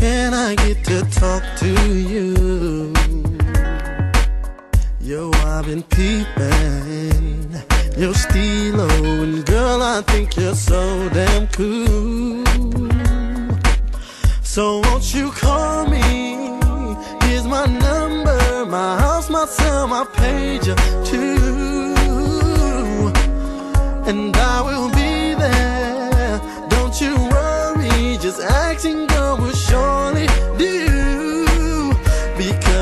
Can I get to talk to you? Yo, I've been peeping. You're still and girl, I think you're so damn cool. So won't you call me? Here's my number, my house, my cell, my pager too. And I will be there. Don't you worry, just acting girl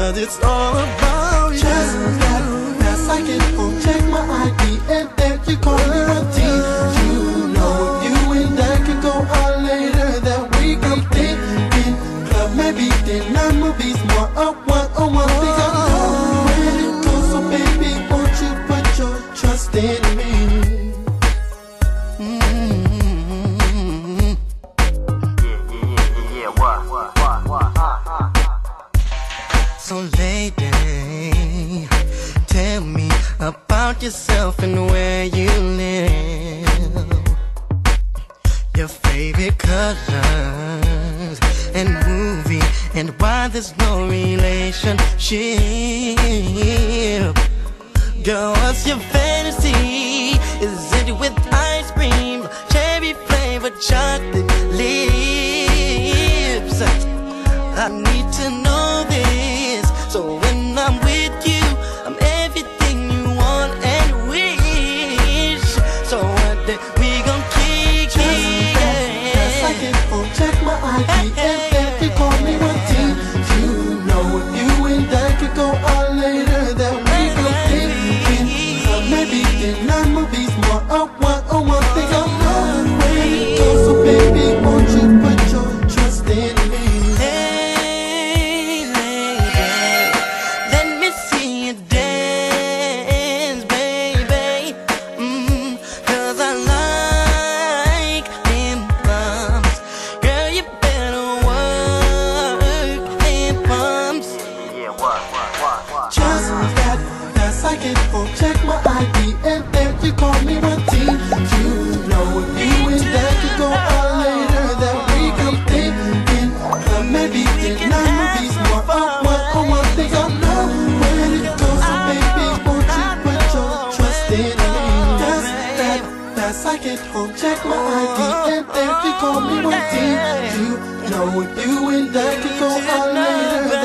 Because it's all about you. Just that fast I get check my ID, and then you call me routine. You know you and I could go out later, that we dip in club, maybe dinner, movies, more of one on one. Think I know where it goes, so baby, won't you put your trust in me? About yourself and where you live. Your favorite colors and movie and why there's no relationship. Girl, what's your fantasy? Is it with ice cream, cherry flavored chocolate dinner, movies, more of one on one. Oh, Think I get home, check my ID, and then you call me routine. You know if you and that could go out later, that we dip in club, maybe dinner, movies, more of one on one. Think I know where it goes, so baby, won't you put your trust in me? Just that fast I get home, check my ID, and then you call me routine. You know if you and that could go out later,